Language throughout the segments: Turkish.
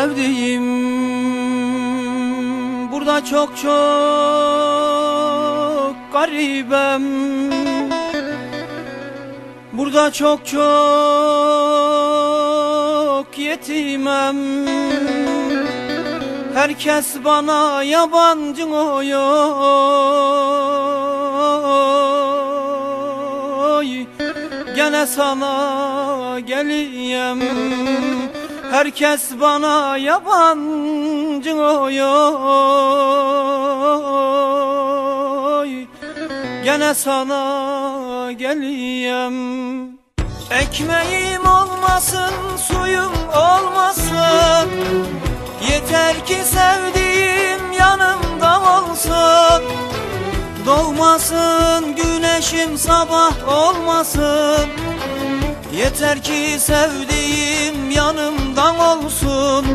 sevdiğim. Burada çok çok garibem. Burada çok çok yetimem. Herkes bana yabancı oy. Gene sana geliyem Herkes bana yabancı oy. Gene sana geliyem Ekmeğim olmasın, suyum olmasın. Yeter ki sevdiğim yanımda olsun. Doğmasın güneşim sabah olmasın. Yeter ki sevdiğim yanımdan olsun.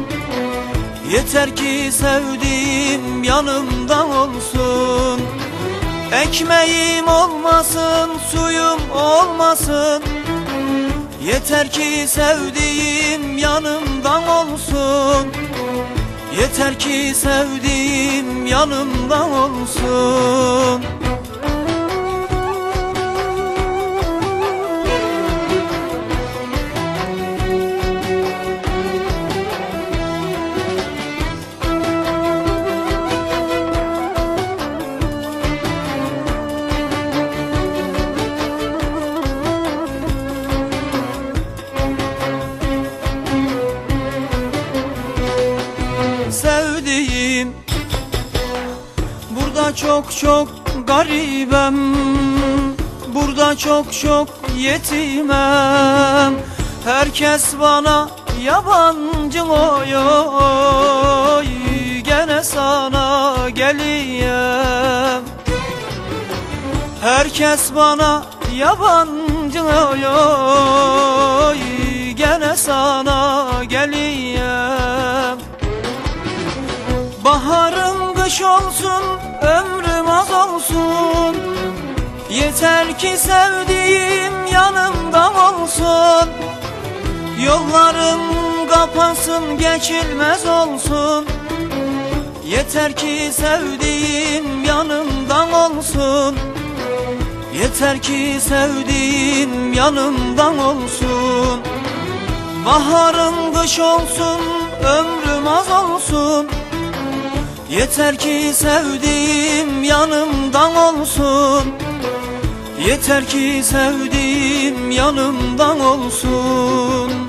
Yeter ki sevdiğim yanımdan olsun. Ekmeğim olmasın, suyum olmasın. Yeter ki sevdiğim yanımdan olsun. Yeter ki sevdiğim yanımdan olsun sevdiğim. Burada çok çok garibem. Burada çok çok yetimem. Herkes bana yabancı oy. Oy Gene sana geliyem Herkes bana yabancı oy. Oy Gene sana geliyem Baharım kış olsun, ömrüm az olsun. Yeter ki sevdiğim yanımda olsun. Yollarım kapansın, geçilmez olsun. Yeter ki sevdiğim yanımdan olsun. Yeter ki sevdiğim yanımdan olsun. Baharım kış olsun, ömrüm Yeter ki sevdiğim yanımdan olsun. Yeter ki sevdiğim yanımdan olsun